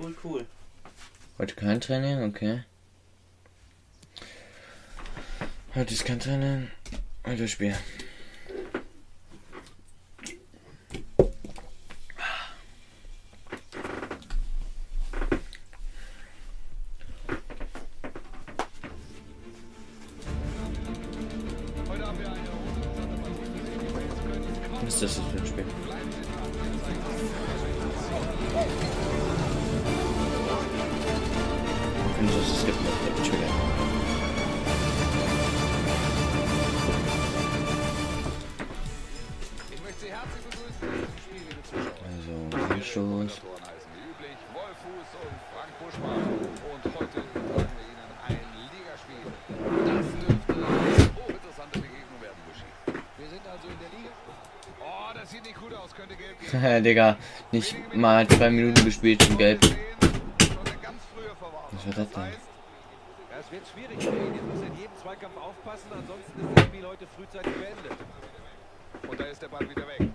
Cool, cool. Heute kein Training, okay. Heute ist kein Training. Heute Spiel. Was ist das für ein Spiel? Nicht gut aus, könnte gelb gehen. Digga, nicht mal zwei Minuten gespielt, schon gelb. Schon. Was war das denn? Es wird schwierig für ihn. Jetzt muss er in jedem Zweikampf aufpassen, ansonsten ist das Spiel heute frühzeitig beendet. Und da ist der Ball wieder weg.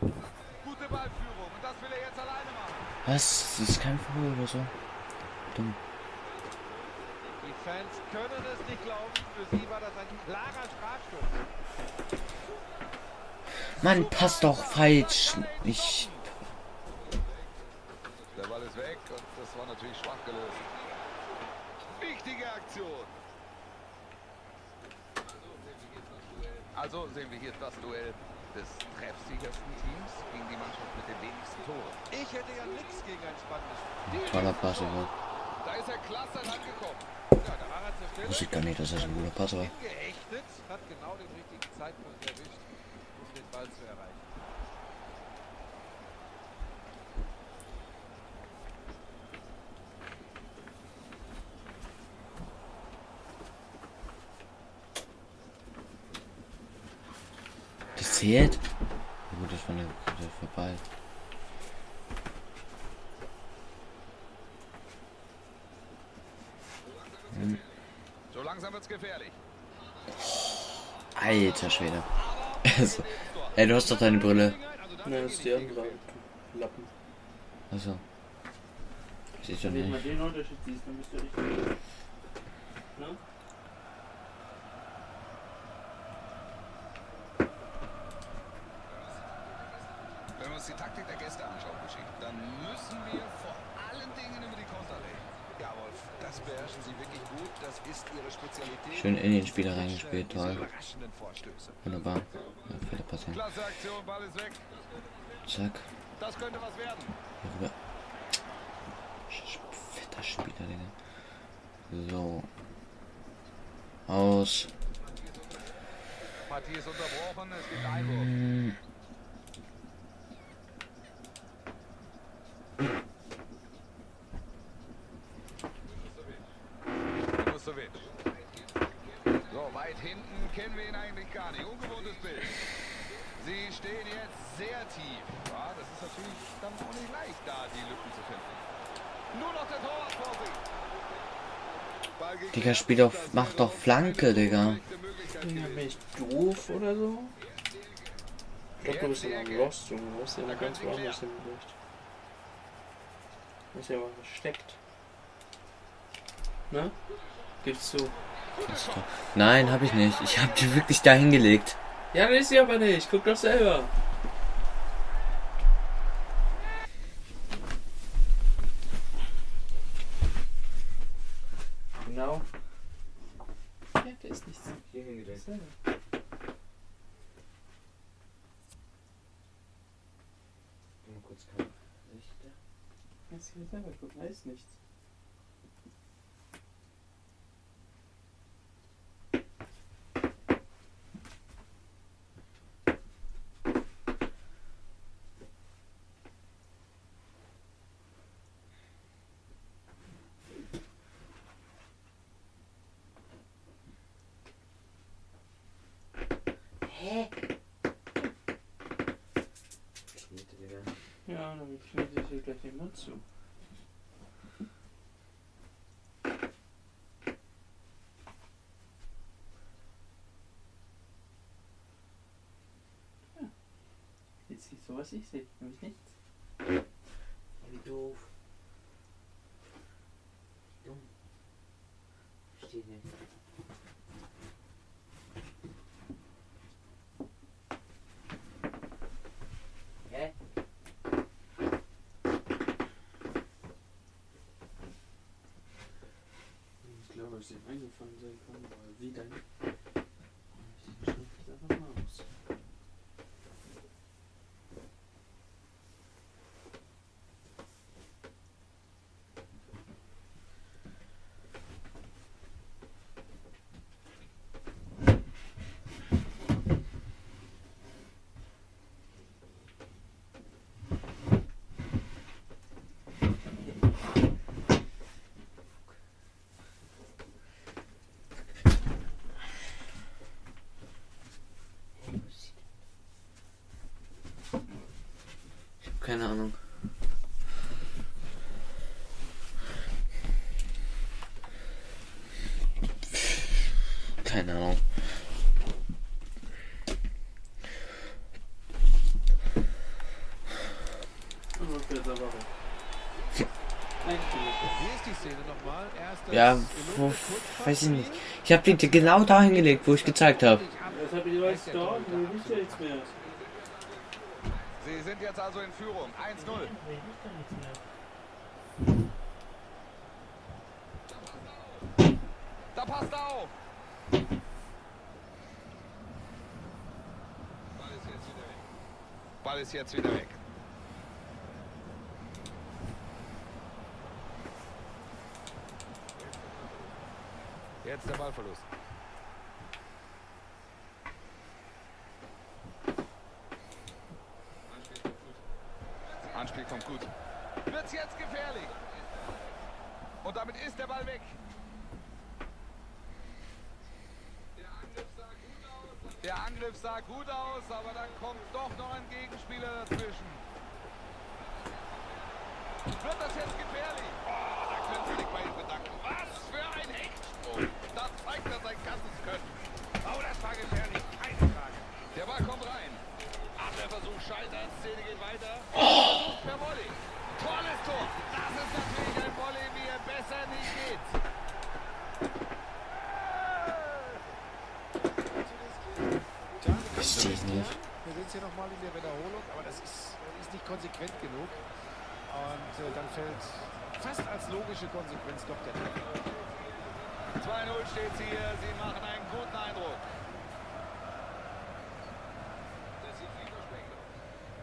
Gute Ballführung. Und das will er jetzt alleine machen. Was? Das ist kein Foul oder so? Dumm. Die Fans können es nicht glauben. Für sie war das ein klarer Strafstoß. Mann, passt doch falsch. Ich. Ist weg und das war natürlich schwach gelöst. Wichtige Aktion. Also sehen wir hier das Duell des treffsichersten Teams gegen die Mannschaft mit den wenigsten Toren. Ich hätte ja nichts gegen ein spannendes Spiel. Toller Pass, aber. Da ist er klasse rangekommen. Ja, da war er zur Stelle. Wusste ich gar nicht, dass das ein guter Pass war. Gehechtet, hat genau den richtigen Zeitpunkt erwischt, um den Ball zu erreichen. Zählt? Ja, gut, das war eine vorbei. So langsam wird's gefährlich. Alter Schwede. Also, ey, du hast doch deine Brille. Ne, das ist die andere Lappen. Also. Siehst du Wenn du mal nicht. den Unterschied siehst, dann bist du richtig. Ne? Uns die Taktik der Gäste anschauen, Buschi, dann müssen wir vor allen Dingen über die Konter reden. Ja, Wolf, das beherrschen sie wirklich gut. Das ist ihre Spezialität. Schön in den Spieler reingespielt, toll. Wunderbar. Ja, Fehler passieren. Klasse Aktion, Ball ist weg. Zack. Das könnte was werden. Hier rüber. Fetter Spieler, Digga. So. Aus. Partie ist unterbrochen, es gibt Einwurf. Hm. Musovic. So, weit hinten kennen wir ihn eigentlich gar nicht. Ungewohntes Bild. Sie stehen jetzt sehr tief. Ja, das ist natürlich dann auch nicht leicht, da die Lücken zu finden. Nur noch der Torwart vor sich. Digga, spiel doch, mach doch Flanke, Digga. Ja, bin ich doof oder so? Ich glaube, du bist immer lost, Junge. Du bist ja immer ganz woanders hin vielleicht. Du bist ja mal versteckt. Ne? Gibst du. Nein, hab ich nicht. Ich hab die wirklich da hingelegt. Ja, das ist sie aber nicht. Guck doch selber. Genau. Ja, da ist nichts. Hier hingelegt. Selber. Kurz kann Jetzt hier selber gucken, da ist nichts. Ja, dann schneidet sich hier gleich Mund zu. Ja. Jetzt sieht sowas was ich sehe. Nämlich nichts. Wie doof. Dumm. Verstehe nicht. Sie eingefallen sein kann, aber wie dann? Ich schreibe das einfach mal aus. Ich hab keine Ahnung. Keine Ahnung. Und dann fährt er aber weg. Eigentlich Hier ist die Szene nochmal. Erst das Ja, wo, weiß ich nicht. Ich hab die genau da hingelegt, wo ich gezeigt habe. Jetzt habe ich die Leute da, du bist ja nichts mehr. Sie sind jetzt also in Führung. 1-0. Da passt auf. Ball ist jetzt wieder weg. Jetzt der Ballverlust. Anspiel kommt gut. Wird's jetzt gefährlich. Und damit ist der Ball weg. Der Angriff sah gut aus, aber dann kommt doch noch ein Gegenspieler dazwischen. Wird das jetzt gefährlich? Oh, da können Sie sich bei ihm bedanken. Was für ein Hechtsprung. Da zeigt er sein ganzes Können. Oh, das war gefährlich. Keine Frage. Der Ball kommt rein. Ach, der scheitert. Szene geht weiter. Versuch per Volley. Tolles Tor. Das ist natürlich ein Volley, wie er besser nicht geht. Verstehe ich nicht. Wir sehen es hier nochmal in der Wiederholung, aber das ist, ist nicht konsequent genug. Und äh, dann fällt fast als logische Konsequenz doch der Treffer. 2-0 steht hier. Sie machen einen guten Eindruck.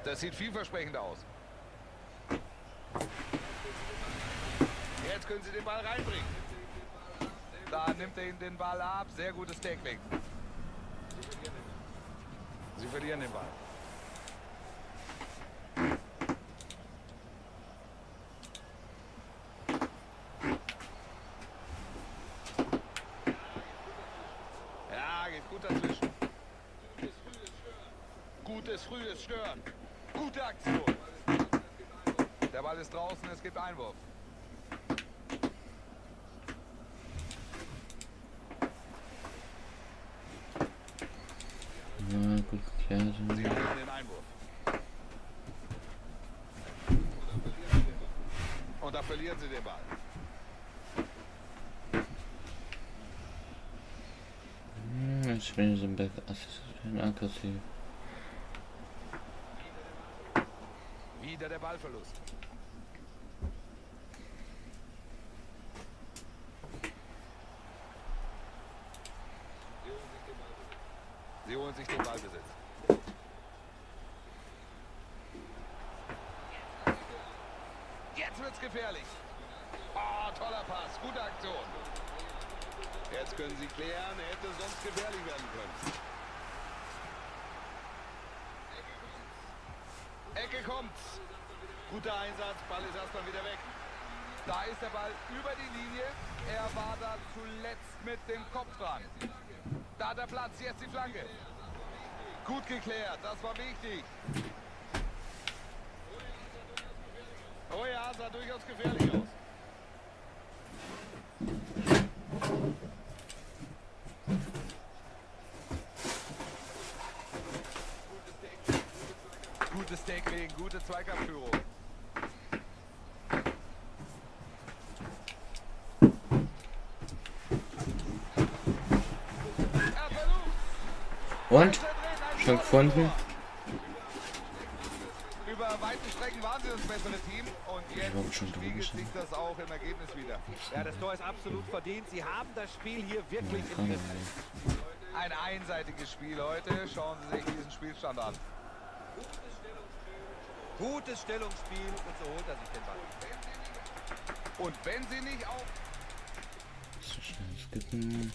Das sieht vielversprechend aus. Jetzt können Sie den Ball reinbringen. Da nimmt er ihm den Ball ab. Sehr gutes Tackling. Sie verlieren den Ball. Ja, geht gut dazwischen. Gutes frühes Stören. Gute Aktion. Der Ball ist draußen, es gibt Einwurf. Ja, gut geklärt. Sie haben den Einwurf. Und da verlieren sie den Ball. Hm, Jetzt bin ich so ein Assistent aggressiv. Wieder der Ballverlust. Sie holen sich den Ballbesitz. Jetzt wird's gefährlich. Oh, toller Pass. Gute Aktion. Jetzt können sie klären. Hätte sonst gefährlich werden können. Ecke kommt's. Guter Einsatz. Ball ist erstmal wieder weg. Da ist der Ball über die Linie. Er war da zuletzt mit dem Kopf dran. Da hat er Platz. Jetzt die Flanke. Gut geklärt. Das war wichtig. Oh ja, sah durchaus gefährlich aus. Gutes Tackling. Zweikampfführung. Und? Schon gefunden? Über weite Strecken waren sie das bessere Team und jetzt schon spiegelt sich das auch im Ergebnis wieder. Ja, das Tor ist absolut verdient. Sie haben das Spiel hier wirklich im Griff. Ein einseitiges Spiel heute. Schauen Sie sich diesen Spielstand an. Gutes Stellungsspiel und so holt er sich den Ball. Und wenn sie nicht auf So schnell skippen.